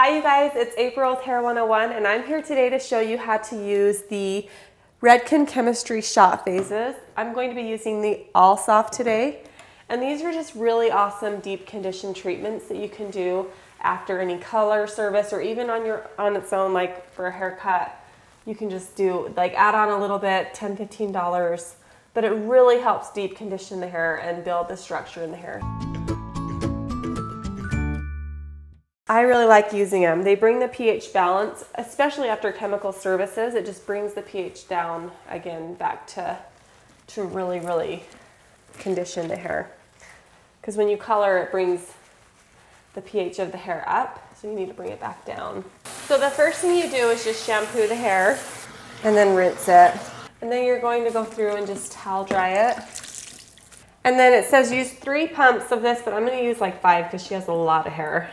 Hi you guys, it's April with Hair 101 and I'm here today to show you how to use the Redken Chemistry Shot Phases. I'm going to be using the All Soft today and these are just really awesome deep condition treatments that you can do after any color service or even on your on its own like for a haircut. You can just do like add on a little bit, 10 $15, but it really helps deep condition the hair and build the structure in the hair. I really like using them. They bring the pH balance, especially after chemical services. It just brings the pH down again back to, to really, really condition the hair. Because when you color, it brings the pH of the hair up, so you need to bring it back down. So the first thing you do is just shampoo the hair and then rinse it. And then you're going to go through and just towel dry it. And then it says use three pumps of this, but I'm gonna use like five because she has a lot of hair.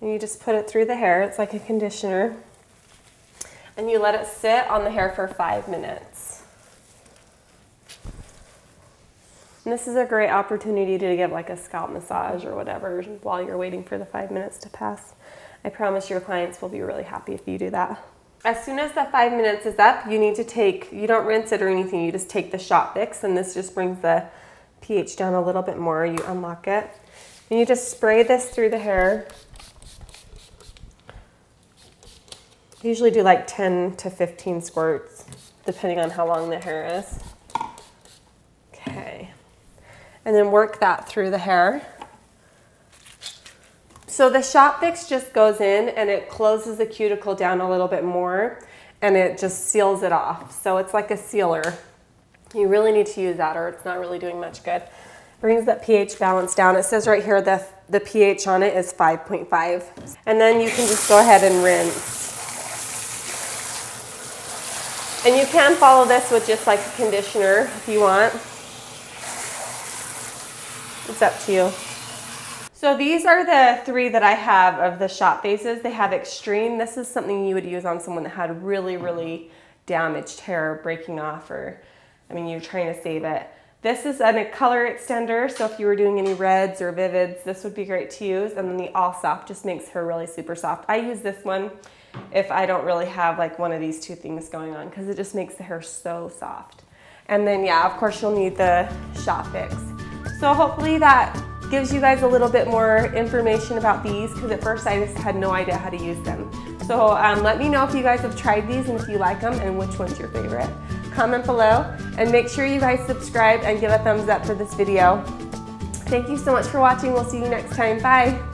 And you just put it through the hair. It's like a conditioner. And you let it sit on the hair for five minutes. And this is a great opportunity to give like a scalp massage or whatever while you're waiting for the five minutes to pass. I promise your clients will be really happy if you do that. As soon as the five minutes is up, you need to take, you don't rinse it or anything, you just take the Shot Phix and this just brings the pH down a little bit more. You unlock it. And you just spray this through the hair I usually do like 10 to 15 squirts, depending on how long the hair is. Okay. And then work that through the hair. So the Shot Phix just goes in and it closes the cuticle down a little bit more and it just seals it off. So it's like a sealer. You really need to use that or it's not really doing much good. Brings that pH balance down. It says right here the, the pH on it is 5.5. And then you can just go ahead and rinse. And you can follow this with just like a conditioner if you want. It's up to you. So these are the three that I have of the shot phases. They have extreme. This is something you would use on someone that had really, really damaged hair breaking off or, I mean, you're trying to save it. This is a color extender, so if you were doing any reds or vivids, this would be great to use. And then the All Soft just makes her really super soft. I use this one if I don't really have like one of these two things going on because it just makes the hair so soft. And then yeah, of course you'll need the Shot Phix. So hopefully that gives you guys a little bit more information about these because at first I just had no idea how to use them. So um, let me know if you guys have tried these and if you like them and which one's your favorite. Comment below and make sure you guys subscribe and give a thumbs up for this video. Thank you so much for watching. We'll see you next time. Bye.